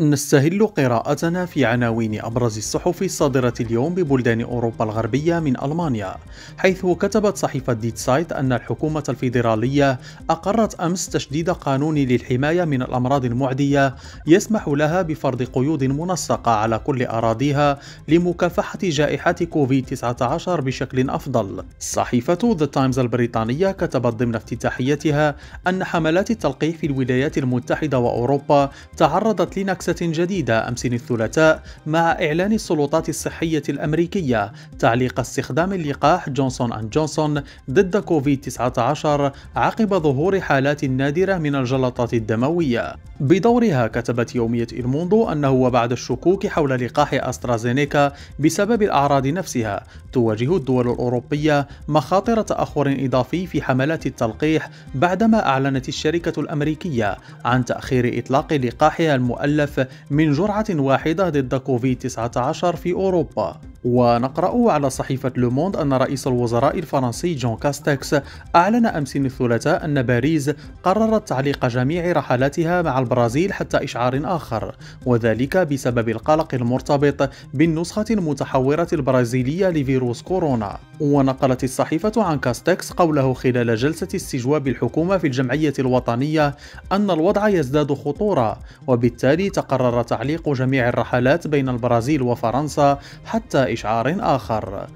نستهل قراءتنا في عناوين أبرز الصحف الصادرة اليوم ببلدان أوروبا الغربية من ألمانيا حيث كتبت صحيفة دي تسايت أن الحكومة الفيدرالية أقرت أمس تشديد قانون للحماية من الأمراض المعدية يسمح لها بفرض قيود منسقة على كل أراضيها لمكافحة جائحة كوفيد-19 بشكل أفضل. صحيفة ذا تايمز البريطانية كتبت ضمن افتتاحيتها أن حملات التلقيح في الولايات المتحدة وأوروبا تعرضت لنكسة جديدة أمس الثلاثاء مع إعلان السلطات الصحية الأمريكية تعليق استخدام اللقاح جونسون أند جونسون ضد كوفيد-19 عقب ظهور حالات نادرة من الجلطات الدموية. بدورها كتبت يومية إلموندو أنه وبعد الشكوك حول لقاح أسترازينيكا بسبب الأعراض نفسها تواجه الدول الأوروبية مخاطر تأخر إضافي في حملات التلقيح بعدما أعلنت الشركة الأمريكية عن تأخير إطلاق لقاحها المؤلف من جرعة واحدة ضد كوفيد-19 في أوروبا. ونقرأ على صحيفة لوموند أن رئيس الوزراء الفرنسي جون كاستكس أعلن أمس الثلاثاء أن باريس قررت تعليق جميع رحلاتها مع البرازيل حتى إشعار آخر وذلك بسبب القلق المرتبط بالنسخة المتحورة البرازيلية لفيروس كورونا. ونقلت الصحيفة عن كاستكس قوله خلال جلسة استجواب الحكومة في الجمعية الوطنية أن الوضع يزداد خطورة وبالتالي تقرر تعليق جميع الرحلات بين البرازيل وفرنسا حتى إشعار آخر.